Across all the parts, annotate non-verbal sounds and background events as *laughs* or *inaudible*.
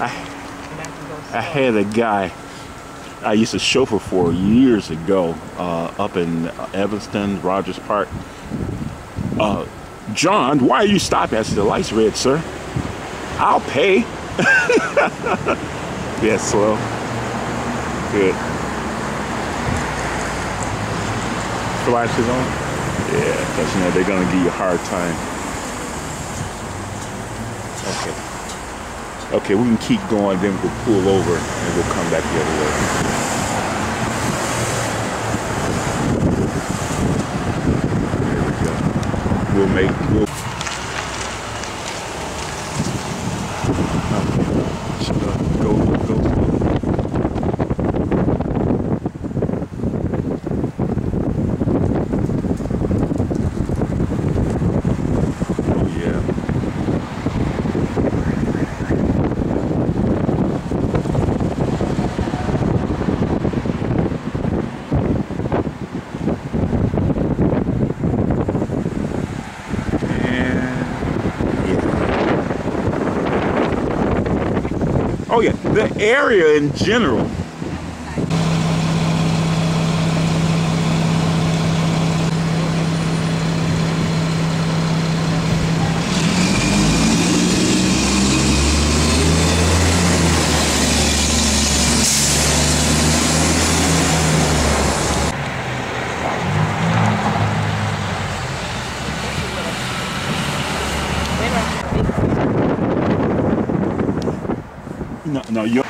I, I can go I slow. had a guy I used to chauffeur for years ago uh, up in Evanston, Rogers Park. Uh, John, why are you stopping? I said, the light's red, sir. I'll pay. *laughs* yeah, slow. Good. Flashes on? Yeah, because you know they're gonna give you a hard time. Okay. Okay, we can keep going, then we'll pull over and we'll come back the other way. There we go. We'll make we'll Okay. Should, uh, go go slow. Oh yeah. And- Oh yeah, the area in general. No, no, you.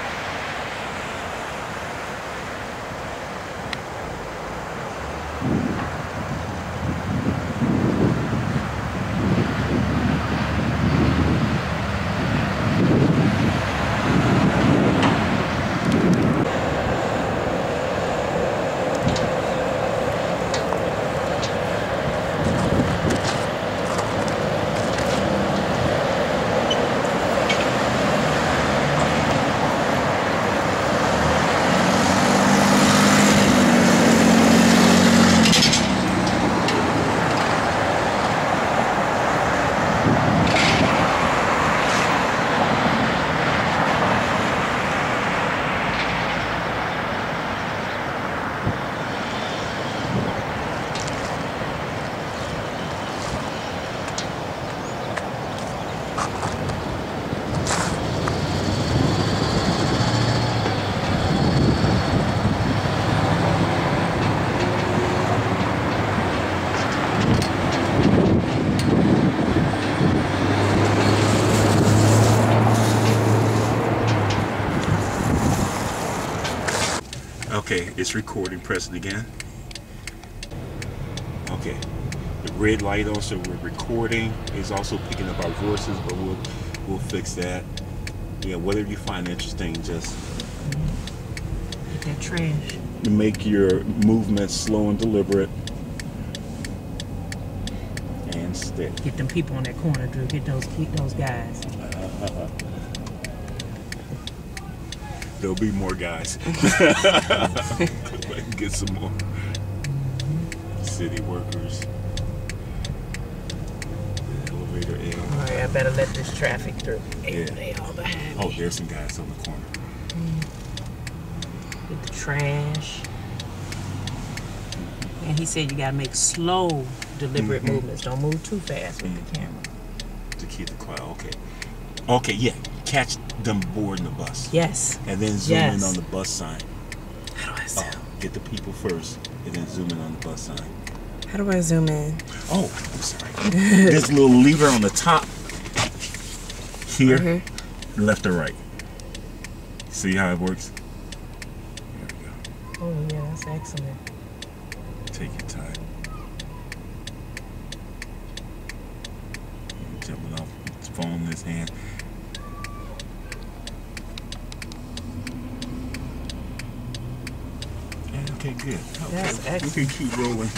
Okay, it's recording. Press it again. Okay. The red light also we're recording. It's also picking up our voices, but we'll we'll fix that. Yeah, whatever you find interesting, just that trash. make your movements slow and deliberate. And steady. Get them people on that corner, Drew. Get those keep those guys. Uh-huh. There'll be more guys. *laughs* Get some more city workers. The elevator L. All right, I better let this traffic through. Yeah. They all behind Oh, there's some guys on the corner. Get the trash. And he said you gotta make slow, deliberate Mhm. movements. Don't move too fast with the Mhm. camera. to keep the quiet. Okay. Okay, yeah. Catch them boarding the bus. Yes. And then zoom Yes. in on the bus sign. How do I Oh, zoom? get the people first, and then zoom in on the bus sign. How do I zoom in? Oh, I'm sorry. *laughs* There's a little lever on the top. Here, Mhm. left or right. See how it works? There we go. Oh yeah, that's excellent. Take your time. Jumping off his phone in his hand. Yeah, okay, good. Okay. That's We can keep rolling.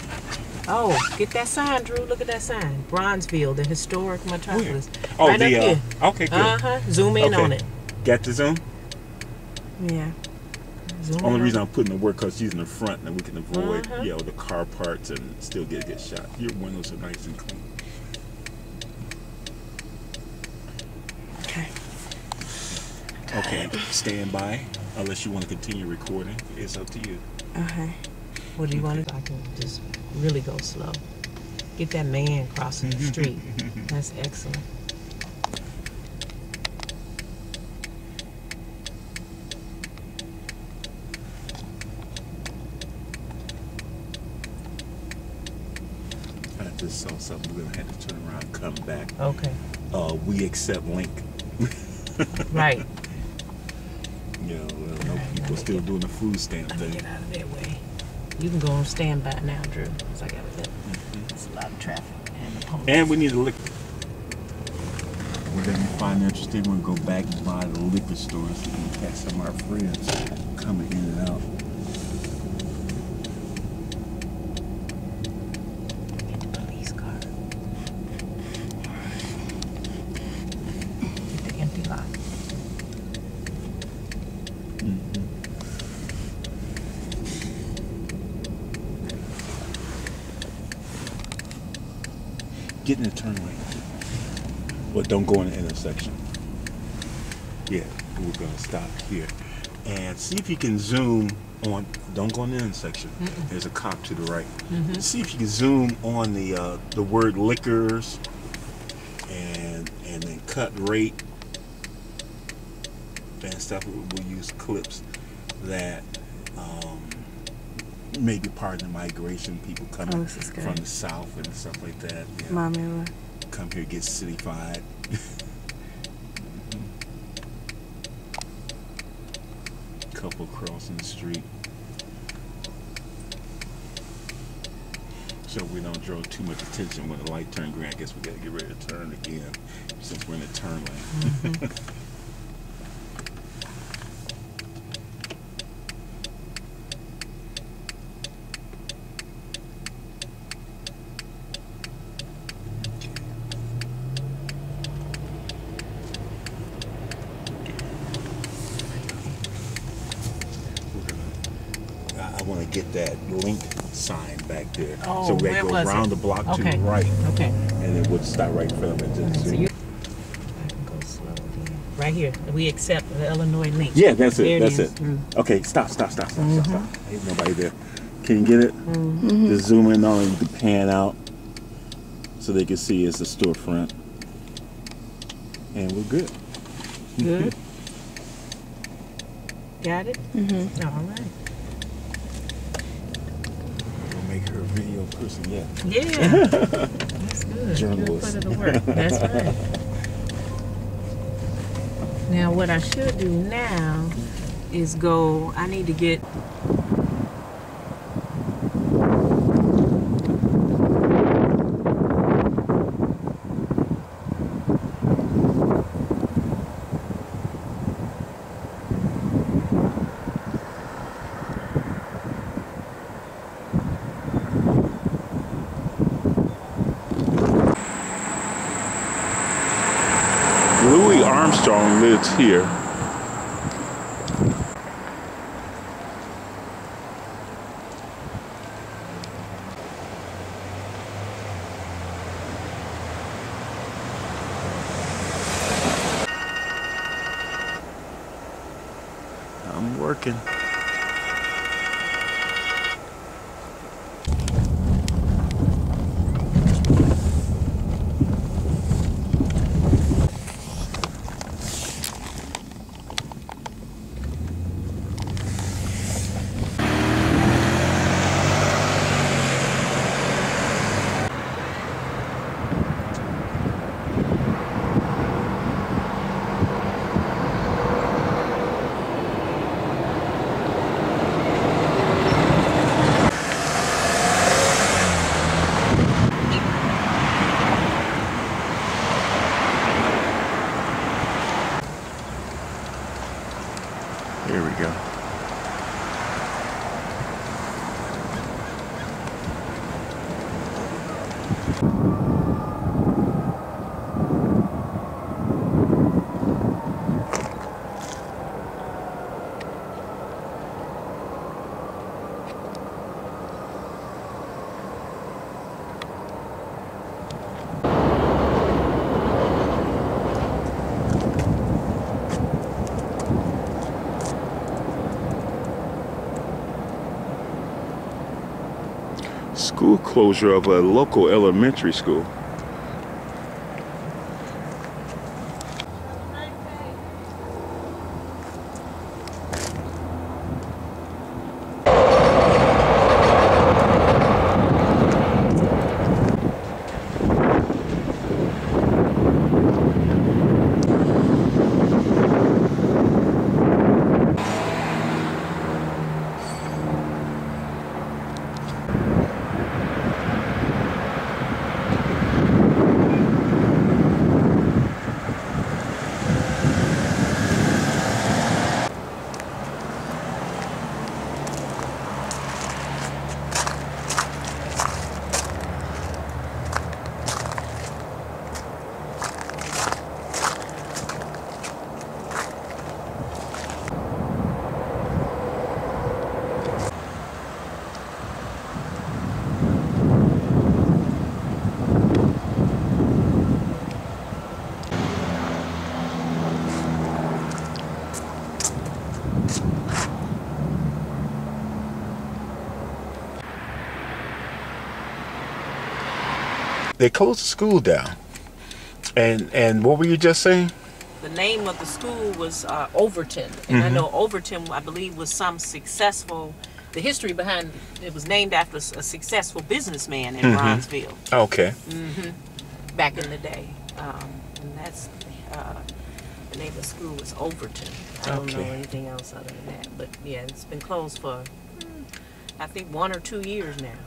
Oh, get that sign, Drew. Look at that sign. Bronzeville, the historic metropolis. Oh, right the up uh, okay, good. Uh huh. Zoom in Okay. on it. Got the zoom. Yeah. Zoom Only in reason on I'm putting the work because in the front, and we can avoid, Uh-huh. you know, the car parts and still get a good shot. Your windows are nice and clean. Okay. Okay, stand by unless you want to continue recording. It's up to you. Okay. What do you want to? do? I can just really go slow. Get that man crossing the mm-hmm. street. Mm-hmm. That's excellent. I just saw something. We're gonna have to turn around, and come back. Okay. Uh, we accept link. Right. *laughs* You know, uh, no people me still doing the food stamp thing. get out of their way. You can go on standby now, Drew. 'cause I got it. It's a lot of traffic and the police. And we need a liquor. Whatever you find interesting, we'll go back and buy the liquor stores so we catch some of our friends coming in and out. Get the police car. Get the empty lot. Get in the turn lane. But don't go in the intersection. Yeah, we're gonna stop here. And see if you can zoom on, don't go in the end intersection. There's a cop to the right. See if you can zoom on the uh, the word liquors and and then cut rate and stuff. We'll, we'll use clips that um, maybe part of the migration, people coming Oh, this is good. from the south and stuff like that. Yeah Mommy, come here get cityfied. *laughs* Couple crossing the street. So we don't draw too much attention when the light turn green. I guess we gotta get ready to turn again since we're in the turn lane. We're mm-hmm. gonna- *laughs* I, I want to get that link sign back there. Oh, so we where go was around it? the block to the right, Okay. and then we'll start right in front of it. Just So you. I can go slow again. Right here. We accept the Illinois link. Yeah, that's it. it That's is. it. Mm. Okay, stop, stop, stop, stop, stop, stop. Ain't nobody there. Can you get it? Just zoom in on it. You pan out so they can see it's a storefront. And we're good. Good. *laughs* Got it? Mm-hmm. All right. We'll make her a video person yet. Yeah. *laughs* That's good. Journalist. Put it to work. That's right. Now, what I should do now is go, I need to get. Lives here. School closure of a local elementary school. They closed the school down. And and what were you just saying? The name of the school was uh, Overton, and I know Overton, I believe, was some successful. The history behind it was named after a successful businessman in Bronzeville Okay. Mhm. back in the day, um, and that's uh, the name of the school was Overton. I don't know anything else other than that, but yeah, it's been closed for mm, I think one or two years now.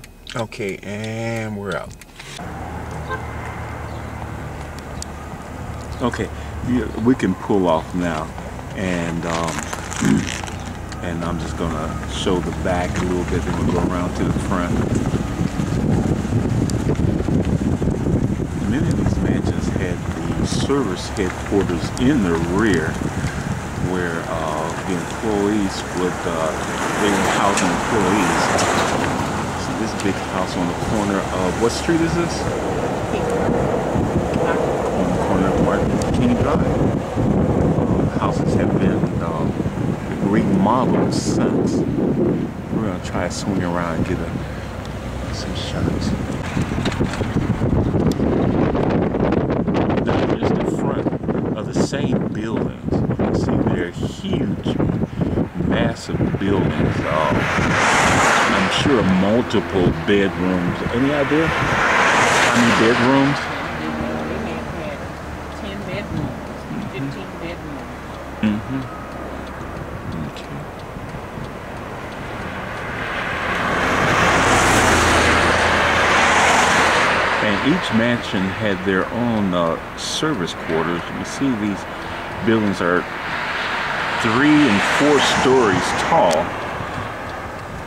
Okay, and we're out. Okay, we can pull off now, and um, *clears throat* and I'm just gonna show the back a little bit, then we'll go around to the front. Many of these mansions had the service headquarters in the rear, where uh, the employees would uh, they would house employees. See this big house on the corner of what street is this? On the corner of Martin Luther King Houses have been um, remodeled since. We're gonna try to swing around and get a, some shots. Now here's the front of the same buildings. You can see they're huge, massive buildings. Uh, I'm sure multiple bedrooms. Any idea how many bedrooms? They may have had ten bedrooms, fifteen bedrooms. Mm-hmm. Okay. And mansion had their own uh, service quarters. You see these buildings are three and four stories tall.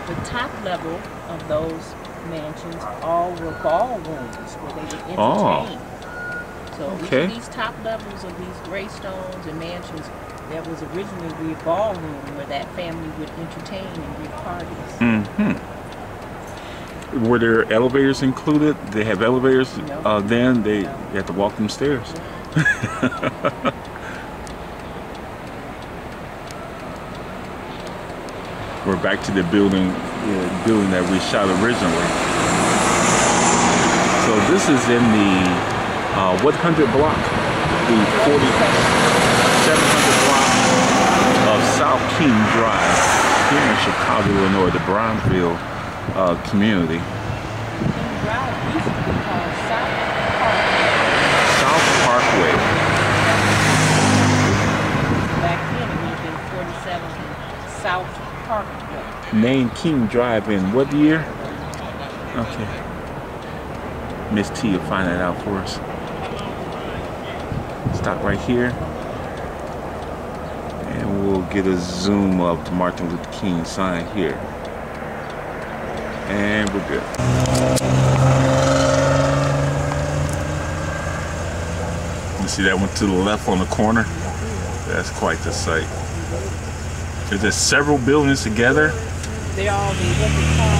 The top level of those mansions all were ballrooms where they would entertain. Oh. So Okay. these top levels of these graystones and mansions, that was originally a ballroom where that family would entertain and give parties. Mm-hmm. Were there elevators included? They have elevators. No. Uh, then they No. you have to walk them stairs. *laughs* We're back to the building, building that we shot originally. So this is in the uh, 100 block, the 4700 block of South King Drive here in Chicago, Illinois, the Bronzeville uh, community. South Parkway. Back then it would have been 47 South Parkway. Drive in what year? Okay. Miss T will find that out for us. Stop right here. And we'll get a zoom of the Martin Luther King sign here. And we're good. You see that one to the left on the corner? That's quite the sight. Is there several buildings together? They're all the what they call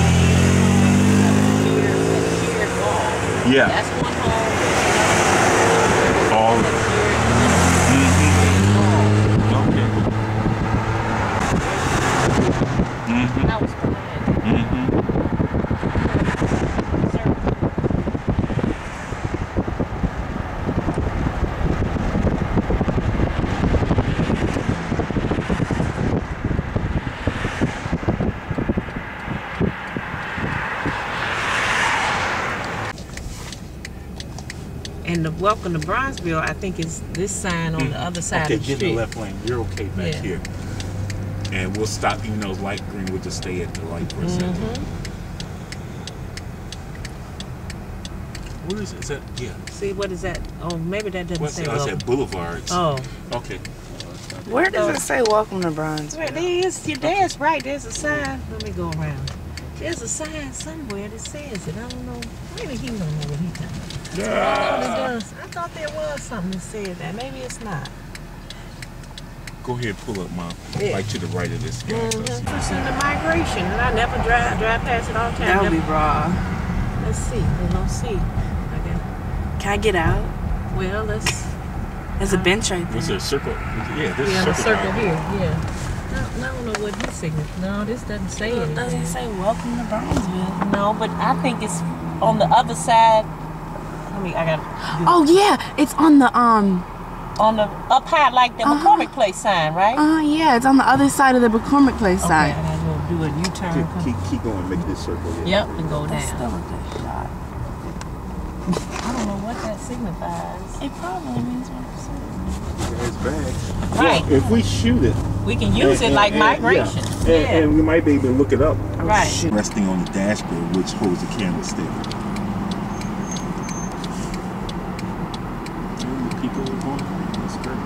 shared, shared wall. Yeah. That's one hall. All. Shared Okay. Mhm. house behind. Mhm. And the welcome to Bronzeville, I think is this sign on the other side okay, of the get in street. the left lane. You're okay back Yeah. here. And we'll stop, even though it's light green, we'll just stay at the light for a second. Mhm. Where is it? Is that, yeah. See, what is that? Oh, maybe that doesn't What's say that? Oh, it's at Boulevards. Oh, Okay. Where does it say welcome to Bronzeville? Well, there is. Your dad's right. There's a sign. Let me go around. There's a sign somewhere that says it. I don't know. Maybe he don't know what he's talking about. I thought. I thought there was something that said that. Maybe it's not. Go ahead, pull up, Mom. Yeah. Like to the right of this guy. Mm-hmm. It's in the migration, and I never drive drive past it all the time. That would be Never- raw. Let's see. We don't see. Okay. Can I get out? Well, let's. There's a bench right there. What's there? A circle? Yeah, this Yeah, is the circle, circle here. Yeah. No, I don't know what he's signature. No, this doesn't say It anything. doesn't say welcome to Bronzeville. No, but I think it's on the other side. Let me. I got Oh yeah, it's on the um. on the up high like the Uh-huh. McCormick Place sign, right? Uh yeah, it's on the other side of the McCormick Place sign okay, I side. gotta do a U-turn. Keep, keep, keep going. Make this circle. Yeah. Yep, and go That's down. still a good shot. I don't know what that signifies. It probably means what I'm saying. It's bad. Right. If we shoot it. We can use it and- like and- migration. Yeah. Yeah. And, and we might be able to look it up. Right. Resting on the dashboard, which holds the camera stick. People are going. That's great.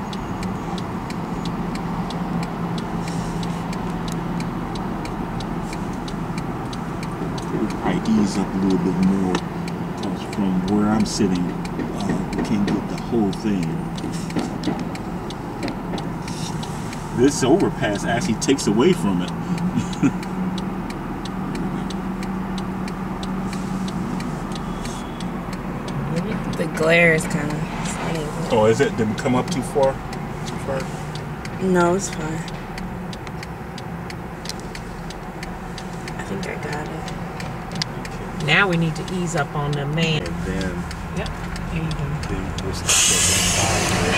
I ease up a little bit more because from where I'm sitting, uh, we can't get the whole thing. This overpass actually takes away from it. *laughs* The glare is kind of funny. Oh, is it? Did we come up too far? Too far? No, it's fine. I think I got it. Now we need to ease up on the man. And then, Yep. Here you go. then we'll stop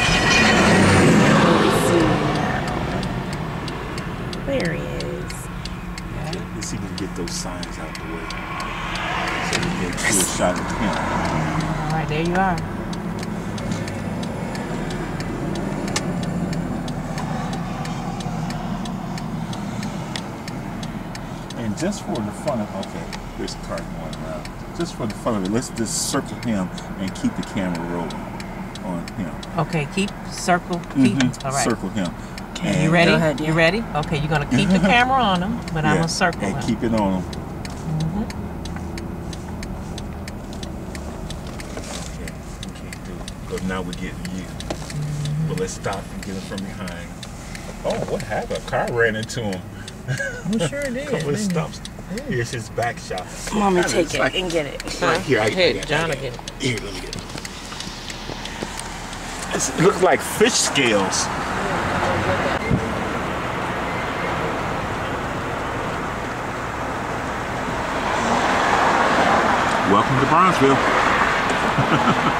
There he is. the side. Let's see if we can get those signs out of the way. So we can get a shot of him. All right, there you are. Just for the fun of okay, there's a car going around. Just for the fun of it, let's just circle him and keep the camera rolling on him. Okay, keep circle. Keep. Mhm, All right. Circle him. Okay, And- You ready? Go ahead, You yeah. ready? Okay, you're gonna keep the camera on him, but I'm gonna circle and him. keep it on him. Mhm. Okay, we can't do it. But now we're getting you. But let's stop and get him from behind. Oh, what happened? A car ran into him. *laughs* We sure did. couple of didn't stumps. Here's his back shot. Mommy, It's take it like- and get it. Right here, I, Here, I got it, John I will got get it. it. Here, let me get it. It's- It looks like fish scales. Welcome to Bronzeville.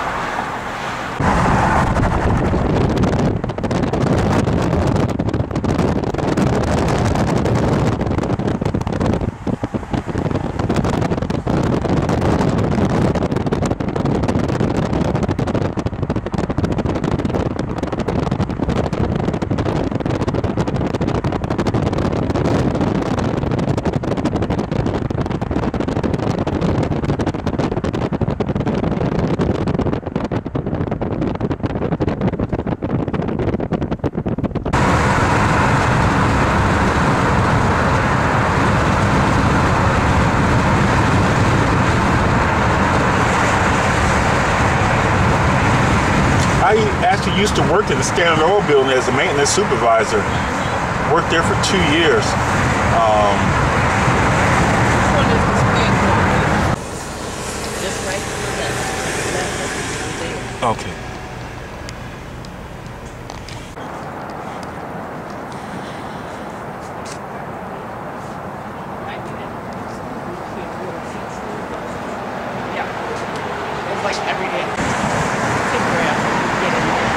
*laughs* I actually used to work in the Standard Oil building as a maintenance supervisor. Worked there for two years. Um, Which one is this big one? Just right to the left. Left, left, there. okay. Right there. Yeah. It's like every day. Tip around, get in there.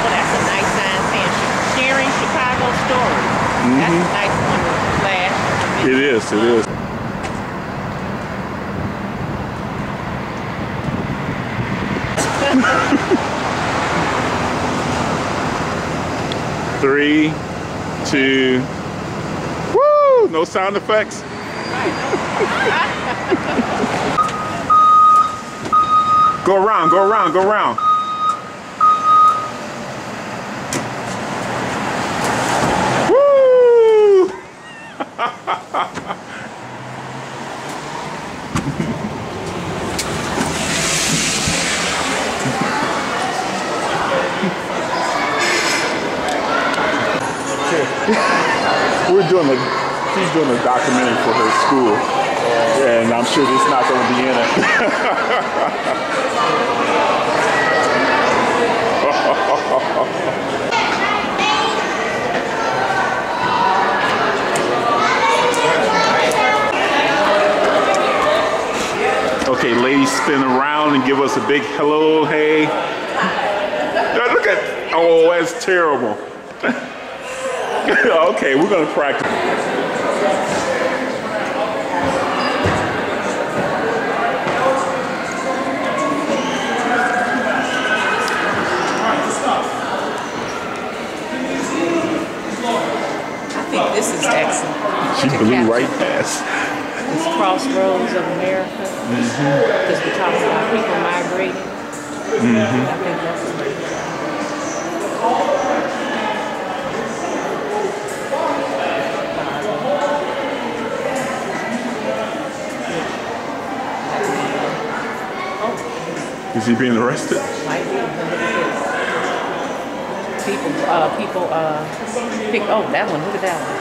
Oh, that's a nice sign saying sharing Chicago stories. That's a nice one to flash. It is, it is. Three, two, woo! No sound effects. go around, go around, go around. Woo! *laughs* We're doing a, she's doing a documentary for her school, and I'm sure is not going to be in it. *laughs* Okay, ladies, spin around and give us a big hello, hey. Look at, oh, that's terrible. *laughs* okay, we're gonna practice. I think this is excellent. She blew right past. This crossroads of America. Because we talk about people migrating. I think that's great. Is he being arrested? Might be. People, uh, people, uh, pick, oh, that one, look at that one.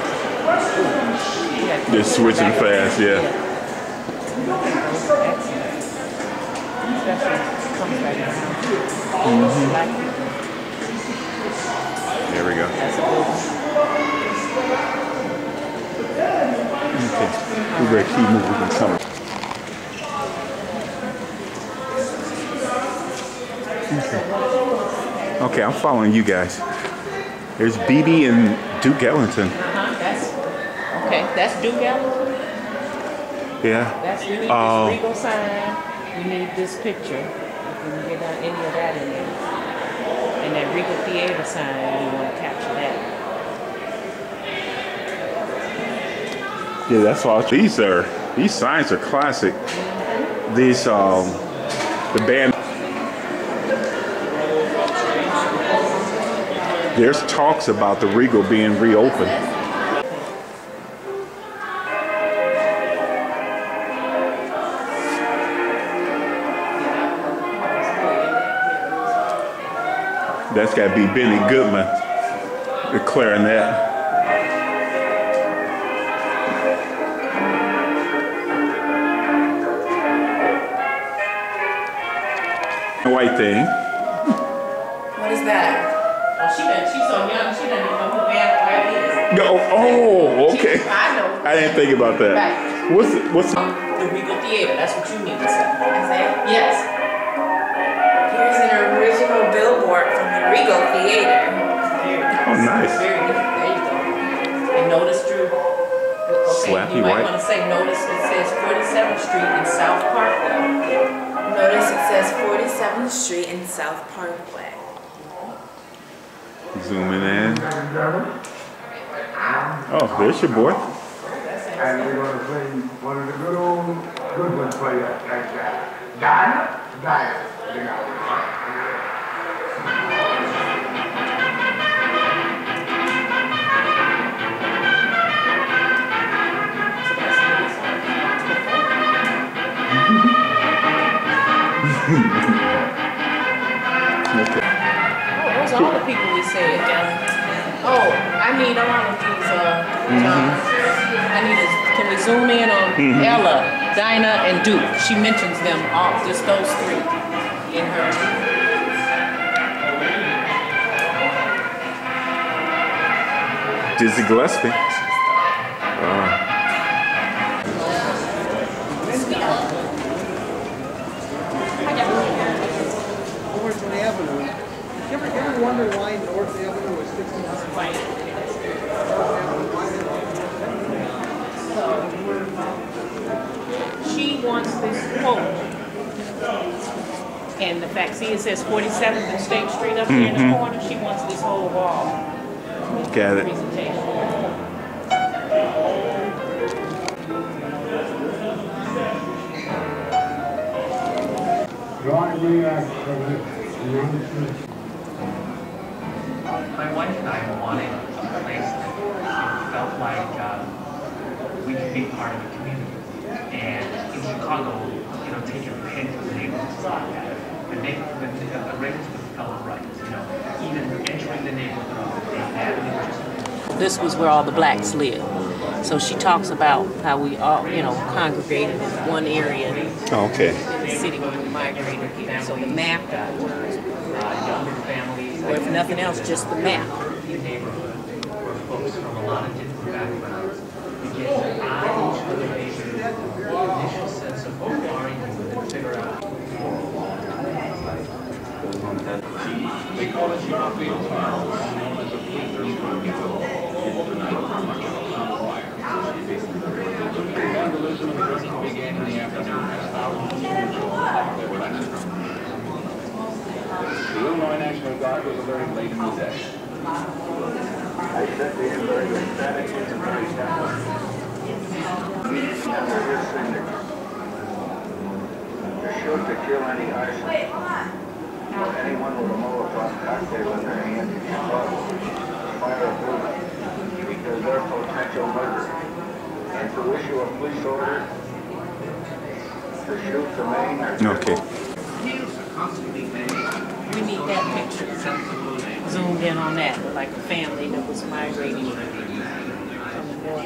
They're switching fast, yeah. Excellent. Especially comes back around. Black people, There we go. that's a good one. Okay, we better keep moving. Coming. Okay. Okay, I'm following you guys. There's BB and Duke Ellington. Uh-huh, that's, okay, that's Duke Ellington. Yeah. That's, we need Oh. this Regal sign, we need this picture, if we can get any of that in there. And that Regal Theater sign, we wanna capture that. Yeah, that's all. These are these signs are classic. These um the band. There's talks about the Regal being reopened. That's got to be Benny Goodman declaring that. White thing. What is that? She's so young, she doesn't even know who Bad White is. Oh, oh, okay. I know. I didn't think about that. Right. What's it, what's? The Regal Theater, that's what you need to say. I say, Yes. here's an original billboard from the Regal Theater. Oh, nice. Very good, there you go. And notice Drew, okay, Slappy you might White. wanna say, notice it says Forty-seventh Street in South Parkway. Notice it says 47th Street in South Parkway. Zooming in. Oh, there's your boy. And we're gonna play one of the good old, good ones for you, like that. Dinah? Dinah. I need all of these uh, mm -hmm. I need to, can we zoom in on mm -hmm. Ella, Dinah, and Duke? She mentions them all, just those three in her. Dizzy Gillespie. Uh. North Avenue. Ever, ever wonder why North Avenue was 1600? And the fact, see, it says 47th and State Street up here in the corner. She wants this whole wall. Got it. presentation. You want to bring that to the announcement? My wife and I wanted a place that it felt like uh, we could be part of the community. And in Chicago, you know, take a pick of the neighborhoods like that. The neighborhood, the, the Ravenswood felt right, you know, even entering the neighborhood, they had, it was This was where all the blacks lived. So she talks about how we all, you know, congregated in one area in Okay. the city when we migrated here. So the map was, uh, younger families. or if nothing else, just the map. neighborhood where folks from a lot of different backgrounds begin to eye each other neighbors, the initial sense of who are you, and then figure out The Illinois National Guard was alert late in the day. I said to him very emphatic and very gentle. Under his signature. To shoot to kill any arson. Or anyone with a Molotov cocktail in their hand in Chicago. Fire a bullet. Because they're potential murder. And to issue a police order to shoot the main or Okay. We need that picture. Zoomed in on that, like a family that was migrating from the